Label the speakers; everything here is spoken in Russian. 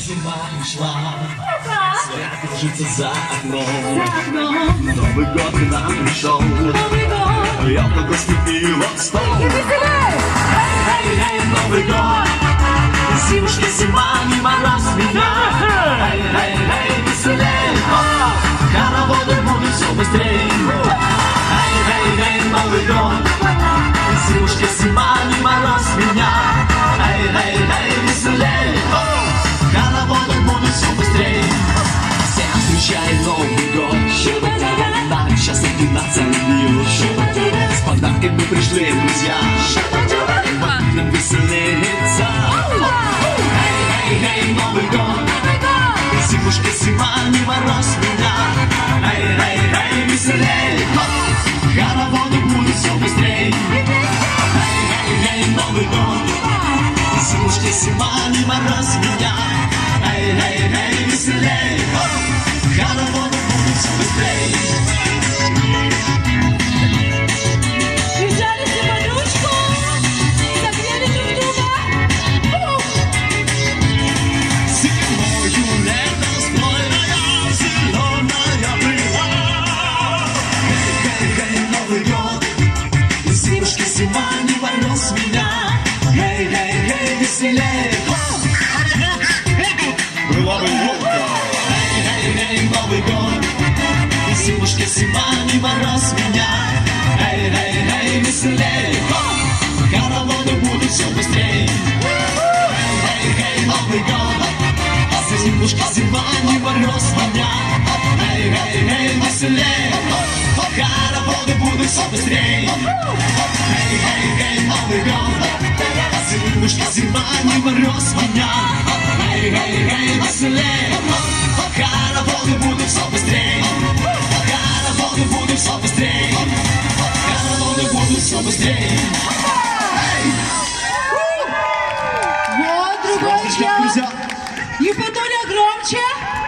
Speaker 1: зима пришла, Свет кружится за окном. Новый год к нам пришел, Елка гостепила стол. Эй, эй, Новый год, Зимушка, зима, не мороз меня. Веселей, О, хороводы будут все быстрее. Новый год, нам сейчас начинаться мир. С подарками пришли друзья, будем веселиться. Эй, эй, эй, Новый год, Зимушка, зима, не мороз меня. Эй, эй, эй, веселей, хороводы будут все быстрее. Эй, эй, эй, Новый год, Зимушка, зима, не мороз меня. Эй, эй, эй, веселей, будут зима, не мороз меня. Эй, эй, эй, веселей. Хороводы будут все быстрее. Эй, эй, Новый год, Зимушка, зима, не мороз меня. Эй, эй, эй, веселей. Хороводы будут все быстрее. Эй, эй, эй, Новый год, Зимушка, зима, не мороз меня. Эй, эй, эй, веселей. Хороводы будут будут все быстрее.
Speaker 2: Вот другой
Speaker 1: Друзья,
Speaker 2: чел.
Speaker 1: друзья.
Speaker 2: Евпатория громче.